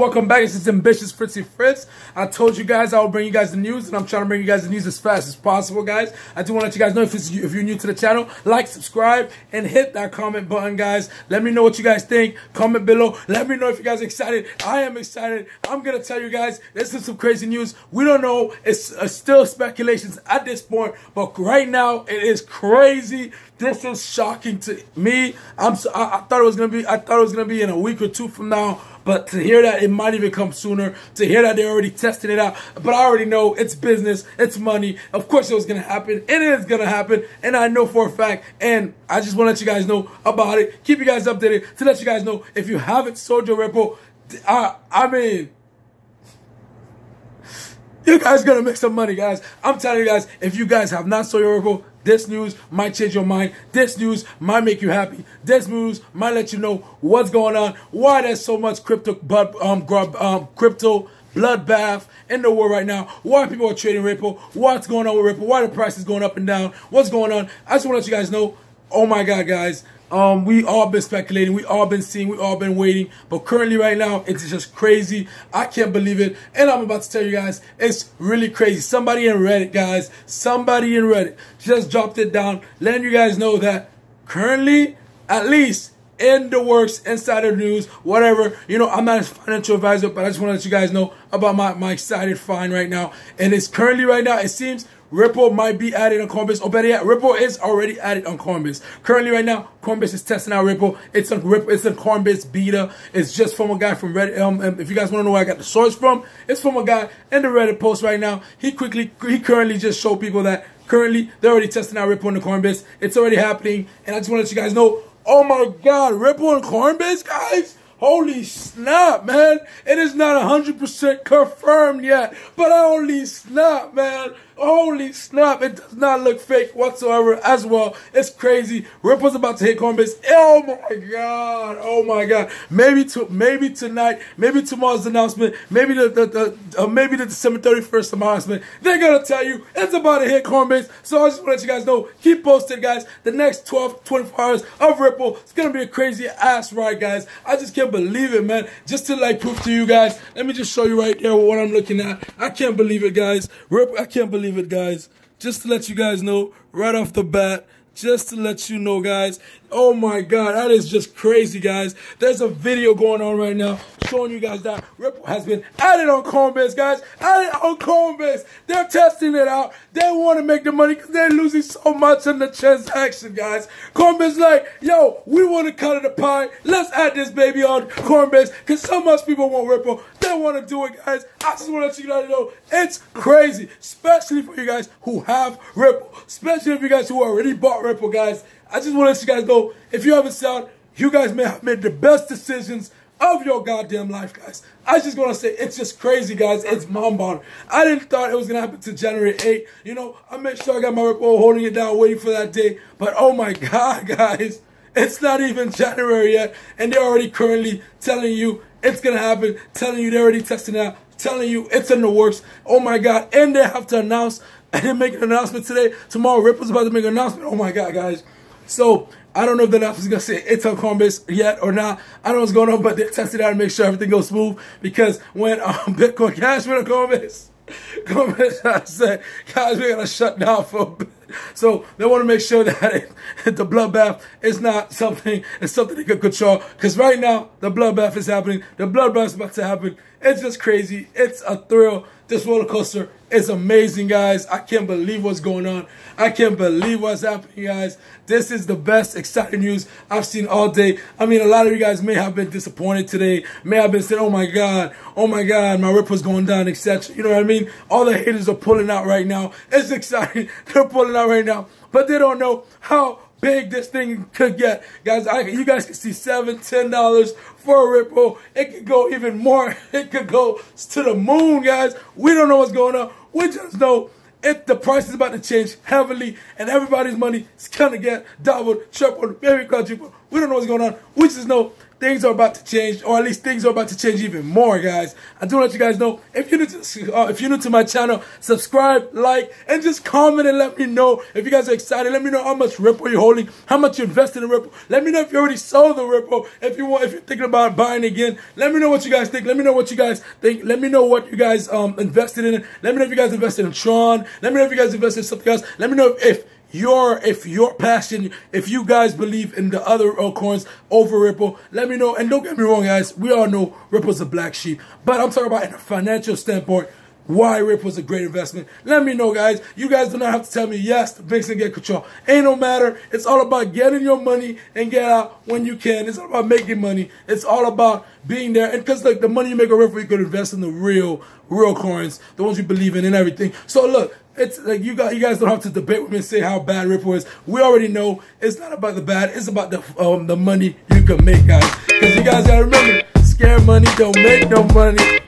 welcome back. This is Ambitious Fritzy Fritz. I told you guys I will bring you guys the news, and I'm trying to bring you guys the news as fast as possible, guys. I do want to let you guys know if, if you're new to the channel, like, subscribe, and hit that comment button, guys. Let me know what you guys think. Comment below. Let me know if you guys are excited. I am excited. I'm going to tell you guys, this is some crazy news. We don't know. It's uh, still speculations at this point, but right now, it is crazy. This is shocking to me. I'm so, I, I thought it was gonna be I thought it was gonna be in a week or two from now, but to hear that it might even come sooner, to hear that they're already testing it out, but I already know it's business, it's money. Of course it was gonna happen. It is gonna happen, and I know for a fact. And I just want to let you guys know about it. Keep you guys updated to let you guys know if you haven't sold your Ripple. I I mean. You guys gonna make some money, guys. I'm telling you guys, if you guys have not sold your Ripple, this news might change your mind. This news might make you happy. This news might let you know what's going on, why there's so much crypto, but um, grub, um, crypto bloodbath in the world right now. Why people are trading Ripple? What's going on with Ripple? Why the price is going up and down? What's going on? I just want to let you guys know. Oh my God, guys. Um, we all been speculating, we all been seeing, we all been waiting, but currently right now, it's just crazy. I can't believe it, and I'm about to tell you guys, it's really crazy. Somebody in Reddit, guys, somebody in Reddit just dropped it down, letting you guys know that currently, at least in the works, insider news, whatever. You know, I'm not a financial advisor, but I just want to let you guys know about my, my excited find right now. And it's currently right now, it seems Ripple might be added on Coinbase, or better yet, Ripple is already added on Coinbase. Currently, right now, Coinbase is testing out Ripple. It's on Ripple. It's a Coinbase beta. It's just from a guy from Reddit. Um, if you guys want to know where I got the source from, it's from a guy in the Reddit post right now. He quickly, he currently just showed people that currently they're already testing out Ripple on the Coinbase. It's already happening, and I just want to let you guys know. Oh my God, Ripple and Coinbase, guys. Holy snap, man. It is not 100% confirmed yet, but holy snap, man. Holy snap. It does not look fake whatsoever as well. It's crazy. Ripple's about to hit Coinbase. Oh my God. Oh my God. Maybe to, maybe tonight, maybe tomorrow's announcement, maybe the, the, the uh, maybe the December 31st announcement. They're going to tell you it's about to hit Coinbase. So I just want to let you guys know, keep posted, guys. The next 12, 24 hours of Ripple, it's going to be a crazy ass ride, guys. I just can't believe it, man. Just to like prove to you guys, let me just show you right there what I'm looking at. I can't believe it, guys. I can't believe it, guys. Just to let you guys know right off the bat, just to let you know, guys. Oh my God, that is just crazy, guys. There's a video going on right now showing you guys that Ripple has been added on Coinbase, guys. Added on Coinbase. They're testing it out. They want to make the money because they're losing so much in the transaction, guys. Coinbase like, yo, we want to cut of the pie. Let's add this baby on Coinbase because so much people want Ripple. They want to do it, guys. I just want to let you guys know it's crazy, especially for you guys who have Ripple, especially if you guys who already bought Ripple, guys. I just want to let you guys know, if you haven't sound, you guys may have made the best decisions of your goddamn life, guys. I just want to say, it's just crazy, guys. It's mind-boggling. I didn't thought it was going to happen to January 8. You know, I made sure I got my Ripple holding it down, waiting for that day. But oh my God, guys. It's not even January yet, and they're already currently telling you it's going to happen, telling you they're already testing out, telling you it's in the works. Oh my God. And they have to announce, and they make an announcement today. Tomorrow, Ripple's about to make an announcement. Oh my God, guys. So I don't know if the announcement is gonna say it's on Coinbase yet or not. I don't know what's going on, but they tested out to make sure everything goes smooth. Because when um, Bitcoin Cash went on Coinbase, Coinbase said, guys, we're gonna shut down for a bit. So they want to make sure that it, the bloodbath is not something, it's something they can control. Because right now, the bloodbath is happening. The bloodbath is about to happen. It's just crazy. It's a thrill. This roller coaster is amazing, guys. I can't believe what's going on. I can't believe what's happening, guys. This is the best exciting news I've seen all day. I mean, a lot of you guys may have been disappointed today. May have been saying, oh my God, oh my God, my Ripple's going down, etc. You know what I mean? All the haters are pulling out right now. It's exciting. They're pulling out right now. But they don't know how big this thing could get. Guys, I, you guys can see seven, ten dollars for a Ripple. It could go even more. It could go to the moon, guys. We don't know what's going on. We just know if the price is about to change heavily and everybody's money is gonna get doubled, tripled, quadrupled. We don't know what's going on. We just know things are about to change, or at least things are about to change even more, guys. I do let you guys know if you're new to uh, if you're new to my channel, subscribe, like, and just comment and let me know if you guys are excited. Let me know how much Ripple you're holding, how much you invested in Ripple. Let me know if you already sold the Ripple. If you want, if you're thinking about buying again, let me know what you guys think. Let me know what you guys think. Let me know what you guys um invested in. Let me know if you guys invested in Tron. Let me know if you guys invested in something else. Let me know if your if your passion, if you guys believe in the other coins over Ripple, let me know. And don't get me wrong, guys, we all know Ripple's a black sheep, but I'm talking about in a financial standpoint. Why Ripple's a great investment. Let me know, guys. You guys do not have to tell me yes banks can get control. Ain't no matter. It's all about getting your money and get out when you can. It's all about making money. It's all about being there. And because like the money you make a Ripple, you could invest in the real, real coins, the ones you believe in and everything. So look, it's like you got you guys don't have to debate with me and say how bad Ripple is. We already know it's not about the bad. It's about the um the money you can make, guys. Because you guys gotta remember, scare money don't make no money.